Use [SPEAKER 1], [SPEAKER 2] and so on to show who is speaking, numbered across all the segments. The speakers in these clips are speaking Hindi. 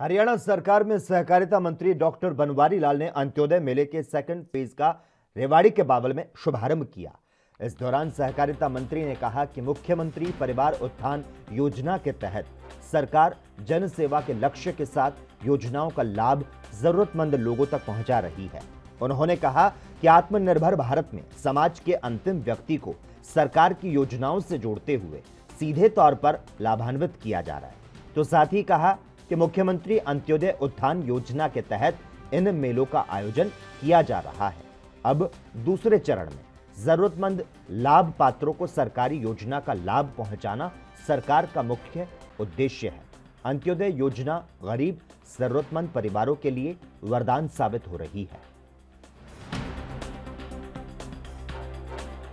[SPEAKER 1] हरियाणा सरकार में सहकारिता मंत्री डॉक्टर बनवारी लाल ने अंत्योदय मेले के सेकंड फ़ेज़ का रेवाड़ी के बावल में शुभारंभ किया। इस दौरान सहकारिता मंत्री ने कहा कि मुख्यमंत्री परिवार उत्थान योजना के तहत सरकार जन सेवा के लक्ष्य के साथ योजनाओं का लाभ जरूरतमंद लोगों तक पहुँचा रही है। उन्होंने कहा कि आत्मनिर्भर भारत में समाज के अंतिम व्यक्ति को सरकार की योजनाओं से जोड़ते हुए सीधे तौर पर लाभान्वित किया जा रहा है। तो साथ ही कहा कि मुख्यमंत्री अंत्योदय उत्थान योजना के तहत इन मेलों का आयोजन किया जा रहा है। अब दूसरे चरण में, जरूरतमंद लाभ पात्रों को सरकारी योजना का लाभ पहुंचाना सरकार का मुख्य उद्देश्य है। अंत्योदय योजना गरीब, जरूरतमंद परिवारों के लिए वरदान साबित हो रही है।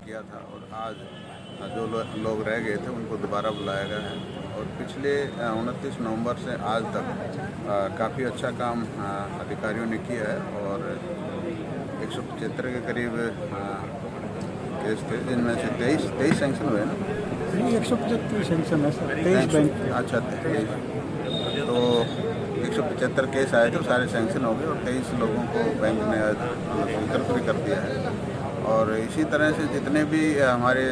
[SPEAKER 2] किया था और आज जो लोग रह गए थे, उनको दोबारा बुलाया गया है। और पिछले उनतीस नवंबर से आज तक काफ़ी अच्छा काम अधिकारियों ने किया है और एक सौ पचहत्तर के करीब केस थे जिनमें से तेईस तेईस सेंक्शन हुए ना?
[SPEAKER 3] एक सौ पचहत्तर सेंक्शन है सर तेईस बैंक
[SPEAKER 2] अच्छा तेईस। तो एक सौ पचहत्तर केस आए थे सारे सेंक्शन हो गए और तेईस लोगों को बैंक ने विकल्प भी कर दिया है और इसी तरह से जितने भी हमारे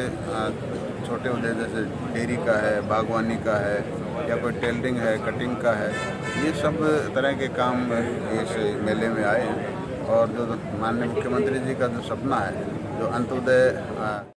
[SPEAKER 2] छोटे उद्योग जैसे डेयरी का है, बागवानी का है, या कोई टेलरिंग है, कटिंग का है, ये सब तरह के काम इस मेले में आए हैं। और जो माननीय मुख्यमंत्री जी का जो सपना है, जो अंत्योदय